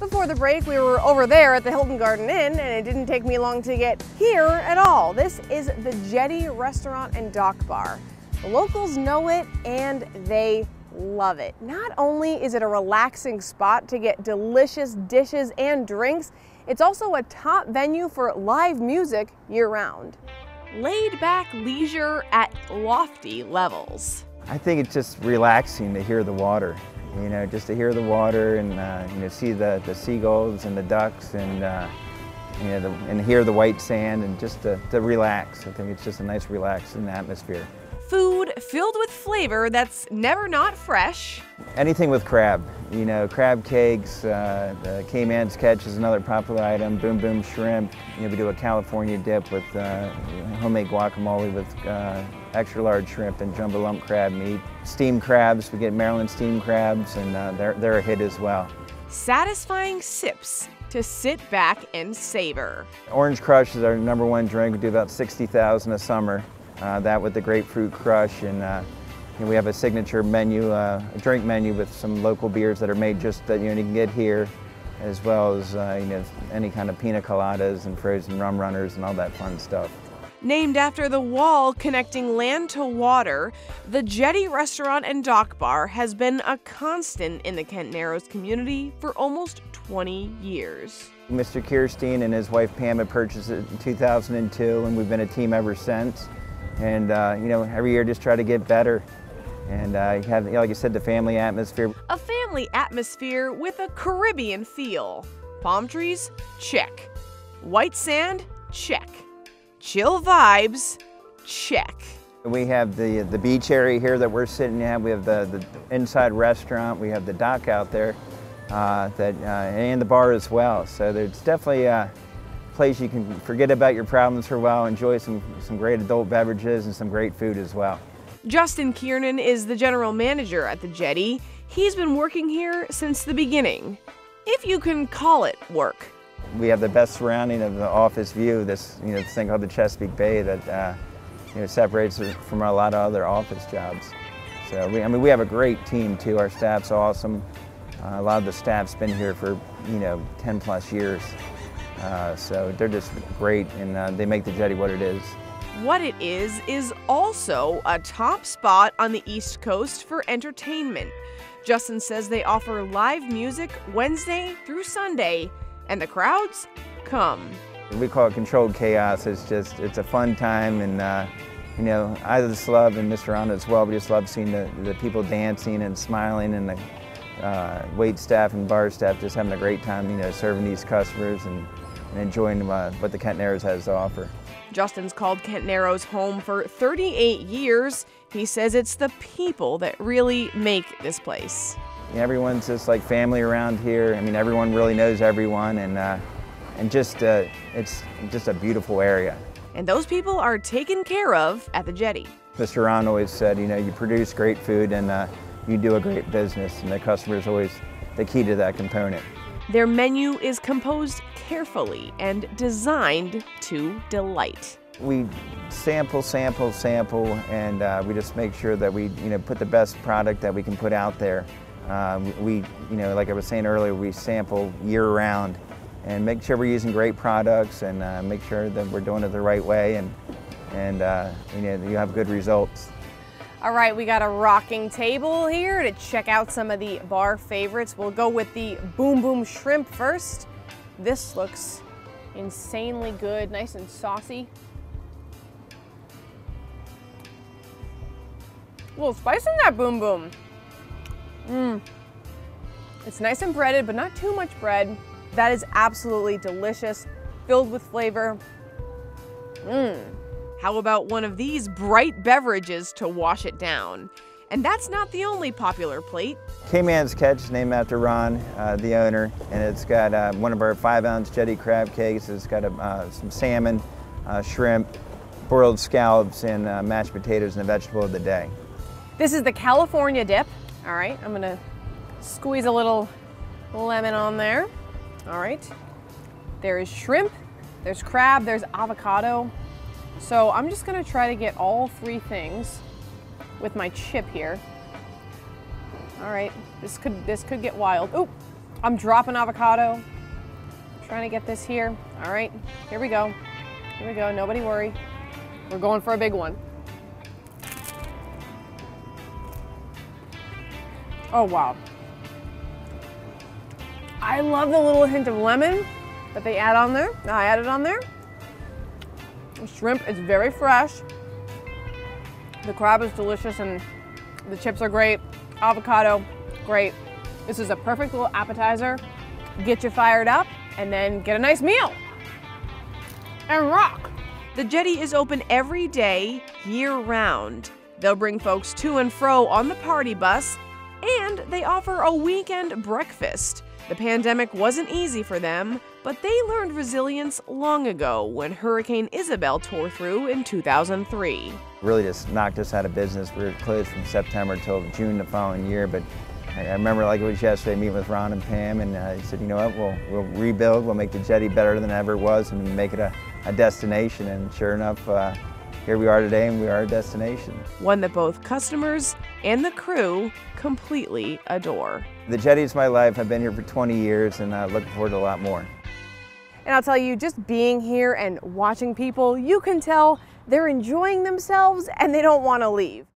Before the break, we were over there at the Hilton Garden Inn, and it didn't take me long to get here at all. This is the Jetty Restaurant and Dock Bar. The locals know it, and they love it. Not only is it a relaxing spot to get delicious dishes and drinks, it's also a top venue for live music year round. Laid back leisure at lofty levels. I think it's just relaxing to hear the water, you know, just to hear the water and uh, you know see the, the seagulls and the ducks and uh, you know the, and hear the white sand and just to, to relax. I think it's just a nice relaxing atmosphere. Food filled with flavor that's never not fresh. Anything with crab, you know, crab cakes, uh, the Cayman's catch is another popular item, boom boom shrimp. You know, we do a California dip with uh, homemade guacamole with uh, extra large shrimp and jumbo lump crab meat. Steamed crabs, we get Maryland steamed crabs and uh, they're, they're a hit as well. Satisfying sips to sit back and savor. Orange Crush is our number one drink. We do about 60,000 a summer. Uh, that with the grapefruit crush and uh, you know, we have a signature menu, uh, a drink menu with some local beers that are made just that you, know, you can get here as well as uh, you know, any kind of pina coladas and frozen rum runners and all that fun stuff. Named after the wall connecting land to water, the Jetty Restaurant and Dock Bar has been a constant in the Kent Narrows community for almost 20 years. Mr. Kirstein and his wife Pam had purchased it in 2002 and we've been a team ever since. And uh, you know every year just try to get better. And uh, have like you said the family atmosphere. A family atmosphere with a caribbean feel. Palm trees check. White sand check chill vibes check we have the the beach area here that we're sitting at we have the, the inside restaurant we have the dock out there uh, that uh, and the bar as well so there's definitely a place you can forget about your problems for a while, enjoy some, some great adult beverages and some great food as well. Justin Kiernan is the general manager at the Jetty. He's been working here since the beginning, if you can call it work. We have the best surrounding of the office view, this, you know, this thing called the Chesapeake Bay that uh, you know, separates it from a lot of other office jobs. So we, I mean, we have a great team too. Our staff's awesome. Uh, a lot of the staff's been here for, you know, 10 plus years. Uh, so they're just great and uh, they make the jetty what it is. What it is is also a top spot on the East Coast for entertainment. Justin says they offer live music Wednesday through Sunday, and the crowds come. We call it controlled chaos. It's just, it's a fun time and uh, you know, I just love, and Mr. Anna as well, we just love seeing the, the people dancing and smiling and the uh, wait staff and bar staff just having a great time, you know, serving these customers and and enjoying uh, what the Kent Narrows has to offer. Justin's called Kent Narrows home for 38 years. He says it's the people that really make this place. Everyone's just like family around here. I mean, everyone really knows everyone, and uh, and just uh, it's just a beautiful area. And those people are taken care of at the Jetty. Mr. Ron always said, you know, you produce great food and uh, you do a great business, and the customer is always the key to that component. Their menu is composed carefully and designed to delight. We sample, sample, sample, and uh, we just make sure that we, you know, put the best product that we can put out there. Um, we, you know, like I was saying earlier, we sample year-round and make sure we're using great products and uh, make sure that we're doing it the right way and, and uh, you know, you have good results. All right, we got a rocking table here to check out some of the bar favorites. We'll go with the Boom Boom Shrimp first. This looks insanely good, nice and saucy. A little spice in that Boom Boom. Mmm. It's nice and breaded, but not too much bread. That is absolutely delicious, filled with flavor. Mmm. How about one of these bright beverages to wash it down? And that's not the only popular plate. Cayman's Catch, is named after Ron, uh, the owner, and it's got uh, one of our five ounce jetty crab cakes. It's got a, uh, some salmon, uh, shrimp, broiled scallops, and uh, mashed potatoes and the vegetable of the day. This is the California dip. All right, I'm gonna squeeze a little lemon on there. All right, there is shrimp, there's crab, there's avocado, so I'm just gonna try to get all three things with my chip here. All right, this could this could get wild. Oh, I'm dropping avocado. Trying to get this here. All right, here we go. Here we go, nobody worry. We're going for a big one. Oh, wow. I love the little hint of lemon that they add on there. I added on there. The shrimp is very fresh. The crab is delicious and the chips are great. Avocado, great. This is a perfect little appetizer. Get you fired up and then get a nice meal and rock. The jetty is open every day, year round. They'll bring folks to and fro on the party bus, and they offer a weekend breakfast. The pandemic wasn't easy for them, but they learned resilience long ago when Hurricane Isabel tore through in 2003. Really just knocked us out of business. We were closed from September till June the following year, but I remember like it was yesterday, meeting with Ron and Pam, and uh, he said, you know what, we'll, we'll rebuild, we'll make the jetty better than it ever was, and make it a, a destination. And sure enough, uh, here we are today, and we are a destination. One that both customers and the crew completely adore. The jetty is my life. I've been here for 20 years, and I uh, looking forward to a lot more. And I'll tell you, just being here and watching people, you can tell they're enjoying themselves and they don't want to leave.